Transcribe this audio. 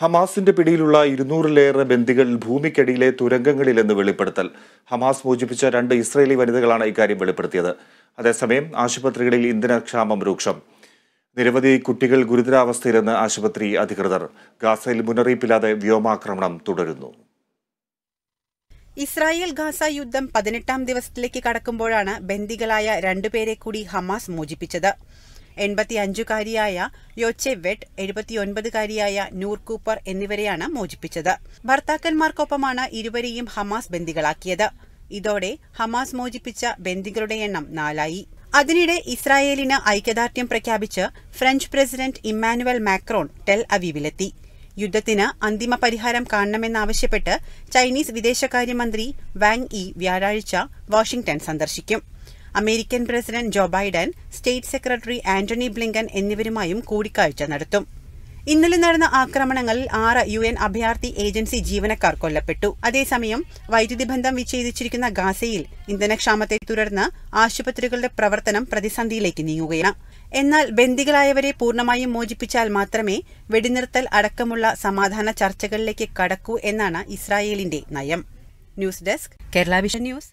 ഹമാസിന്റെ പിടിയിലുള്ള ഇരുന്നൂറിലേറെ ബന്ദികൾ ഭൂമിക്കടിയിലെ തുരങ്കങ്ങളിലെന്ന് വെളിപ്പെടുത്തൽ. ഹമാസ് മോചിപ്പിച്ച രണ്ട് ഇസ്രയേലി വനിതകളാണ് ഇക്കാര്യം വെളിപ്പെടുത്തിയത്. അതേസമയം ആശുപത്രികളിൽ ഇന്ധനക്ഷാമം രൂക്ഷം. നിരവധി കുട്ടികൾ ഗുരുതരാവസ്ഥയിലെന്ന് ആശുപത്രി അധികൃതർ. ഗാസയിൽ മുന്നറിയിപ്പില്ലാതെ വ്യോമാക്രമണം തുടരുന്നു. ഇസ്രായേൽ ഗാസ യുദ്ധം പതിനെട്ടാം ദിവസത്തിലേക്ക് കടക്കുമ്പോഴാണ് ബന്ദികളായ രണ്ടുപേരെ കൂടി ഹമാസ് മോചിപ്പിച്ചത്. എൺപത്തിയഞ്ചുകാരിയായ യോച്ചെ വെട്ട് എഴുപത്തിയൊൻപതുകാരിയായ നൂർ കൂപ്പർ എന്നിവരെയാണ് മോചിപ്പിച്ചത്. ഭർത്താക്കന്മാർക്കൊപ്പമാണ് ഇരുവരെയും ഹമാസ് ബന്ദികളാക്കിയത്. ഇതോടെ ഹമാസ് മോചിപ്പിച്ച ബന്ദികളുടെ എണ്ണം നാലായി. അതിനിടെ ഇസ്രായേലിന് ഐക്യദാർഢ്യം പ്രഖ്യാപിച്ച് French president Emmanuel Macron tell അവീവിലെത്തി. യുദ്ധത്തിന് അന്തിമ പരിഹാരം കാണണമെന്നാവശ്യപ്പെട്ട് ചൈനീസ് വിദേശകാര്യമന്ത്രി വാങ് ഇ വ്യാഴാഴ്ച വാഷിംഗ്ടൺ സന്ദർശിക്കും. American president Joe Biden state secretary Antony Blinken എന്നിവരുമായും കൂടിക്കാഴ്ച നടത്തും. ഇന്നലെ നടന്ന ആക്രമണങ്ങളിൽ ആറ് യു എൻ അഭയാർത്ഥി ഏജൻസി ജീവനക്കാർ കൊല്ലപ്പെട്ടു. അതേസമയം വൈദ്യുതി ബന്ധം വിച്ഛേദിച്ചിരിക്കുന്ന ഗാസയിൽ ഇന്ധനക്ഷാമത്തെ തുടർന്ന് ആശുപത്രികളുടെ പ്രവർത്തനം പ്രതിസന്ധിയിലേക്ക് നീങ്ങുകയാണ്. എന്നാൽ ബന്ദികളായവരെ പൂർണമായും മോചിപ്പിച്ചാൽ മാത്രമേ വെടിനിർത്തൽ അടക്കമുള്ള സമാധാന ചർച്ചകളിലേക്ക് കടക്കൂ എന്നാണ് ഇസ്രായേലിന്റെ നയം. News desk Kerala vision news.